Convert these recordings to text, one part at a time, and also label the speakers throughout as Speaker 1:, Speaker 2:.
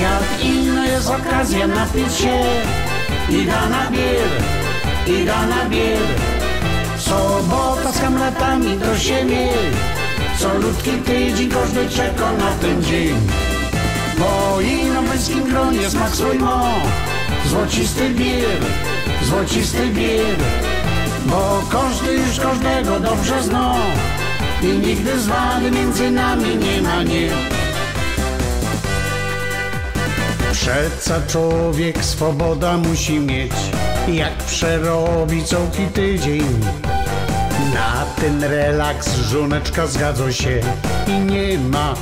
Speaker 1: Jak inna jest okazja napić się i da na bier, i da na bier. Sobota z kamratami do siebie, solutki tydzień każdy czeka na ten dzień. Bo i na męskim gronie smak swój ma, złocisty bier, złocisty bier. Bo każdy już każdego dobrze zna i nigdy zwady między nami nie ma nie.
Speaker 2: Przeca człowiek swoboda musi mieć, jak przerobi całki tydzień. Na ten relaks żoneczka zgadza się i nie ma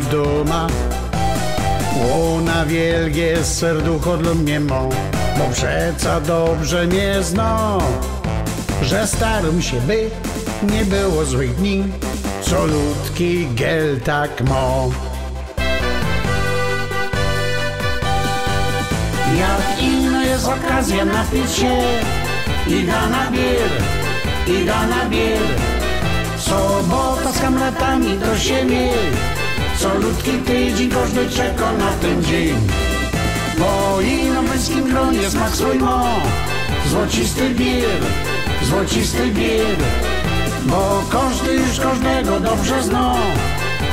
Speaker 2: w doma. Ona wielgie serducho dla mnie ma, bo przeca dobrze mnie zna, że staram się by nie było złych dni, co ludki gel tak ma.
Speaker 1: Jak inna jest okazja napić się i da na bier, i da na bier. Sobota z kamratami do siebie, solutki tydzień każdy czeka na ten dzień. Bo i na męskim gronie smak swój ma, złocisty bier, złocisty bier. Bo każdy już każdego dobrze zna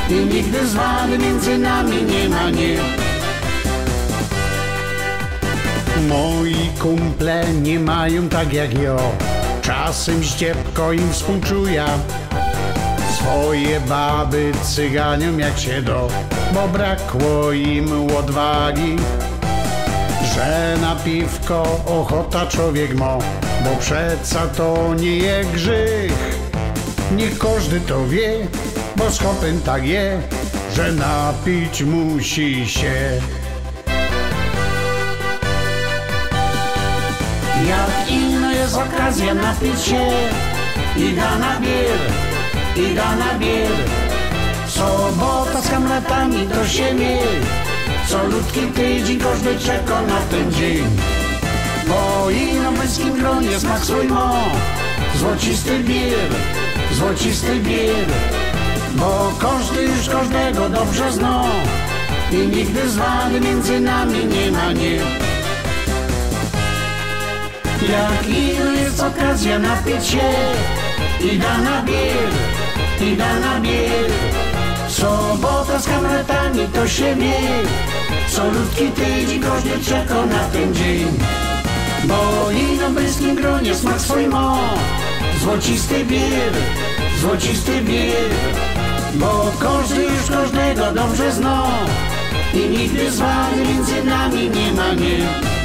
Speaker 1: i nigdy zwady między nami nie ma nie.
Speaker 2: Moi kumple nie mają tak jak ja. Czasem ściepko im współczuja Swoje baby cyganiom jak się do. Bo brakło im odwagi Że na piwko ochota człowiek ma. Bo przeca to nie jest grzech. Niech każdy to wie Bo z chopem tak je Że napić musi się
Speaker 1: Jak inna jest okazja napić się i da na bier, i da na bier. Sobota z kamratami do siebie, solutki tydzień każdy czeka na ten dzień. Bo i na męskim gronie smak swój ma, złocisty bier, złocisty bier. Bo każdy już każdego dobrze zna i nigdy zwady między nami nie ma nie. Jak inna jest okazja napić się i da na bier, i da na bier. Sobota z kamratami to siebie, solutki tydzień każdy czeka na ten dzień. Bo i na bliskim gronie smak swój ma, złocisty bier, złocisty bier. Bo każdy już każdego dobrze zna i nigdy zwady między nami nie ma nie.